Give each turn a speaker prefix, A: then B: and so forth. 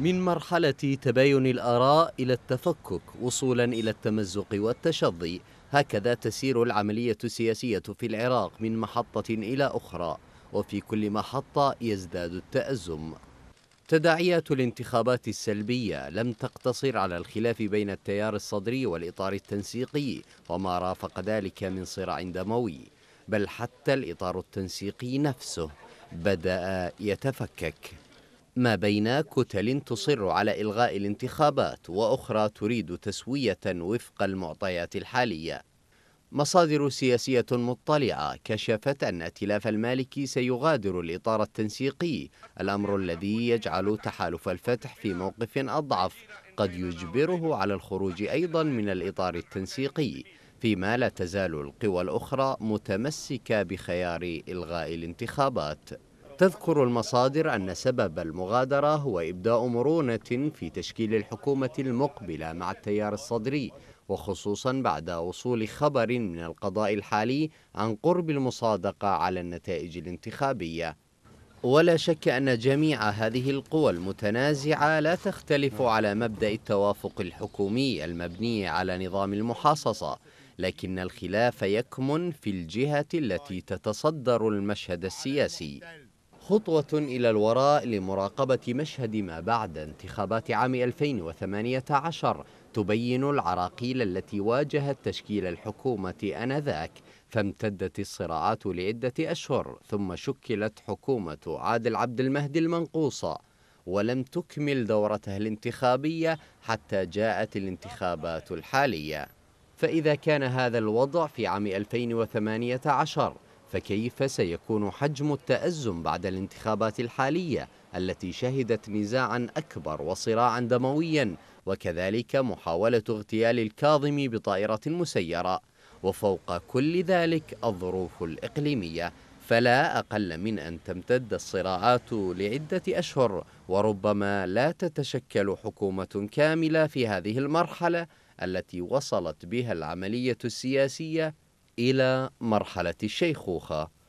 A: من مرحلة تباين الآراء إلى التفكك وصولا إلى التمزق والتشظي. هكذا تسير العملية السياسية في العراق من محطة إلى أخرى وفي كل محطة يزداد التأزم. تداعيات الانتخابات السلبية لم تقتصر على الخلاف بين التيار الصدري والإطار التنسيقي وما رافق ذلك من صراع دموي بل حتى الإطار التنسيقي نفسه بدأ يتفكك. ما بين كتل تصر على إلغاء الانتخابات وأخرى تريد تسوية وفق المعطيات الحالية. مصادر سياسية مطلعة كشفت أن ائتلاف المالكي سيغادر الإطار التنسيقي الأمر الذي يجعل تحالف الفتح في موقف أضعف قد يجبره على الخروج أيضا من الإطار التنسيقي فيما لا تزال القوى الأخرى متمسكة بخيار إلغاء الانتخابات. تذكر المصادر أن سبب المغادرة هو إبداء مرونة في تشكيل الحكومة المقبلة مع التيار الصدري وخصوصا بعد وصول خبر من القضاء الحالي عن قرب المصادقة على النتائج الانتخابية. ولا شك أن جميع هذه القوى المتنازعة لا تختلف على مبدأ التوافق الحكومي المبني على نظام المحاصصة لكن الخلاف يكمن في الجهة التي تتصدر المشهد السياسي. خطوة إلى الوراء لمراقبة مشهد ما بعد انتخابات عام 2018 تبين العراقيل التي واجهت تشكيل الحكومة آنذاك فامتدت الصراعات لعدة أشهر ثم شكلت حكومة عادل عبد المهدي المنقوصة. ولم تكمل دورتها الانتخابية حتى جاءت الانتخابات الحالية. فإذا كان هذا الوضع في عام 2018 فكيف سيكون حجم التأزم بعد الانتخابات الحالية التي شهدت نزاعا أكبر وصراعا دمويا وكذلك محاولة اغتيال الكاظم بطائرة مسيرة. وفوق كل ذلك الظروف الإقليمية فلا أقل من أن تمتد الصراعات لعدة أشهر وربما لا تتشكل حكومة كاملة في هذه المرحلة التي وصلت بها العملية السياسية إلى مرحلة الشيخوخة.